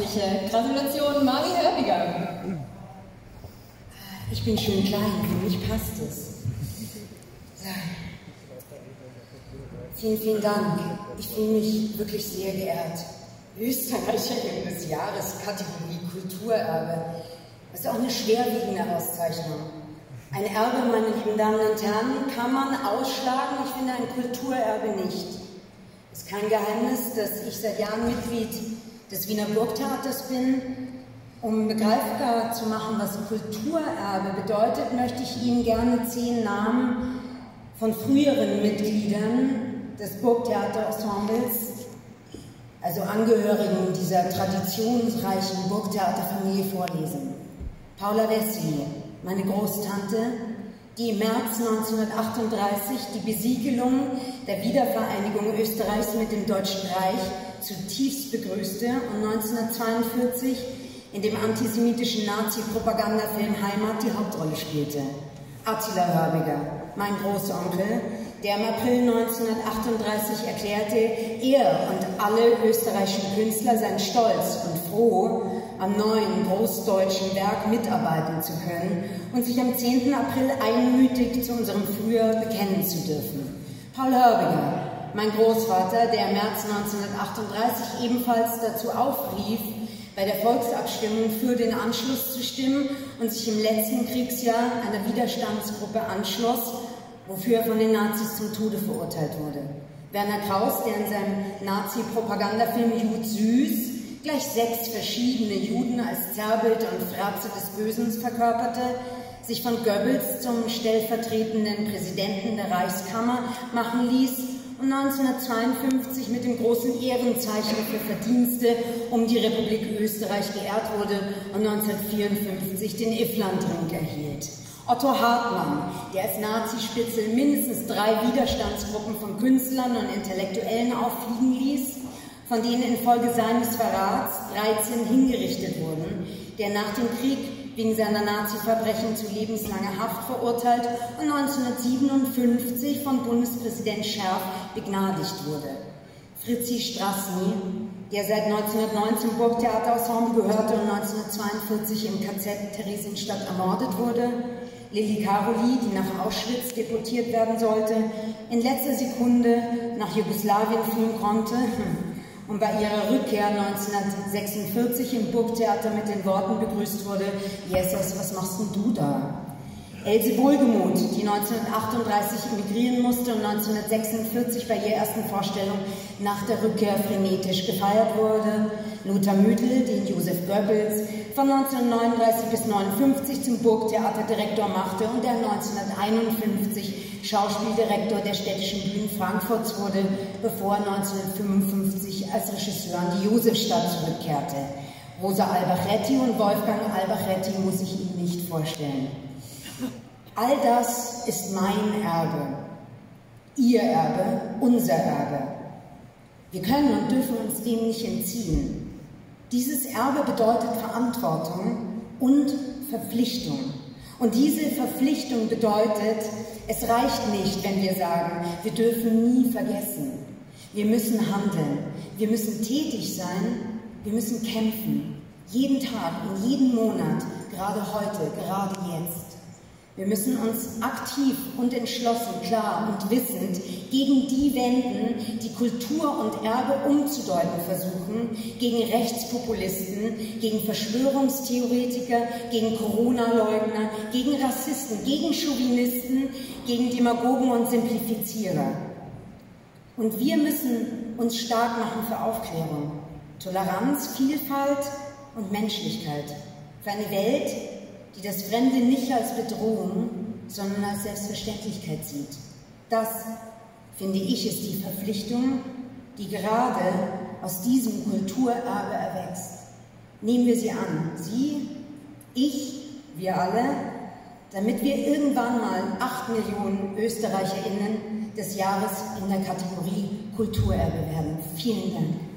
herzliche Gratulation, Mari Hörbiger. Ich bin schön klein, für mich passt es. Vielen, vielen Dank. Ich fühle mich wirklich sehr geehrt. Österreicherin des Jahres, Kategorie Kulturerbe. Das ist auch eine schwerwiegende Auszeichnung. Ein Erbe, meine lieben Damen und Herren, kann man ausschlagen. Ich finde ein Kulturerbe nicht. Es ist kein Geheimnis, dass ich seit Jahren Mitglied des Wiener Burgtheaters bin. Um begreifbar zu machen, was Kulturerbe bedeutet, möchte ich Ihnen gerne zehn Namen von früheren Mitgliedern des Burgtheaterensembles, also Angehörigen dieser traditionsreichen Burgtheaterfamilie vorlesen. Paula Wessely, meine Großtante, die im März 1938 die Besiegelung der Wiedervereinigung Österreichs mit dem Deutschen Reich zutiefst begrüßte und 1942 in dem antisemitischen Nazi-Propagandafilm Heimat die Hauptrolle spielte. Attila Hörbiger, mein Großonkel, der im April 1938 erklärte, er und alle österreichischen Künstler seien stolz und froh, am neuen großdeutschen Werk mitarbeiten zu können und sich am 10. April einmütig zu unserem Frühjahr bekennen zu dürfen. Paul Hörbiger, mein Großvater, der im März 1938 ebenfalls dazu aufrief, bei der Volksabstimmung für den Anschluss zu stimmen und sich im letzten Kriegsjahr einer Widerstandsgruppe anschloss wofür er von den Nazis zum Tode verurteilt wurde. Werner Kraus, der in seinem Nazi-Propagandafilm Jud Süß gleich sechs verschiedene Juden als Zerrbild und Fratze des Bösen verkörperte, sich von Goebbels zum stellvertretenden Präsidenten der Reichskammer machen ließ und 1952 mit dem großen Ehrenzeichen für Verdienste um die Republik Österreich geehrt wurde und 1954 den Ifflandring erhielt. Otto Hartmann, der als Nazispitzel mindestens drei Widerstandsgruppen von Künstlern und Intellektuellen auffliegen ließ, von denen infolge seines Verrats 13 hingerichtet wurden, der nach dem Krieg wegen seiner Nazi-Verbrechen zu lebenslanger Haft verurteilt und 1957 von Bundespräsident Scherf begnadigt wurde. Fritzi Strassny, der seit 1919 Burgtheaterensemble gehörte und 1942 im KZ Theresienstadt ermordet wurde, Lilly Caroli, die nach Auschwitz deportiert werden sollte, in letzter Sekunde nach Jugoslawien fliehen konnte und bei ihrer Rückkehr 1946 im Burgtheater mit den Worten begrüßt wurde, Jesus, was machst denn du da? Else Wohlgemuth, die 1938 emigrieren musste und 1946 bei ihrer ersten Vorstellung nach der Rückkehr frenetisch gefeiert wurde. Lothar Müdel, den Josef Goebbels von 1939 bis 1959 zum Burgtheaterdirektor machte und der 1951 Schauspieldirektor der städtischen Bühnen Frankfurts wurde, bevor er 1955 als Regisseur an die Josefstadt zurückkehrte. Rosa Albachetti und Wolfgang Albachetti muss ich Ihnen nicht vorstellen. All das ist mein Erbe, Ihr Erbe, unser Erbe. Wir können und dürfen uns dem nicht entziehen. Dieses Erbe bedeutet Verantwortung und Verpflichtung. Und diese Verpflichtung bedeutet, es reicht nicht, wenn wir sagen, wir dürfen nie vergessen. Wir müssen handeln, wir müssen tätig sein, wir müssen kämpfen. Jeden Tag, in jedem Monat, gerade heute, gerade jetzt. Wir müssen uns aktiv und entschlossen, klar und wissend gegen die wenden, die Kultur und Erbe umzudeuten versuchen, gegen Rechtspopulisten, gegen Verschwörungstheoretiker, gegen Corona-Leugner, gegen Rassisten, gegen Chauvinisten, gegen Demagogen und Simplifizierer. Und wir müssen uns stark machen für Aufklärung, Toleranz, Vielfalt und Menschlichkeit. Für eine Welt, die das Fremde nicht als Bedrohung, sondern als Selbstverständlichkeit sieht. Das, finde ich, ist die Verpflichtung, die gerade aus diesem Kulturerbe erwächst. Nehmen wir sie an, Sie, ich, wir alle, damit wir irgendwann mal acht Millionen ÖsterreicherInnen des Jahres in der Kategorie Kulturerbe werden. Vielen Dank.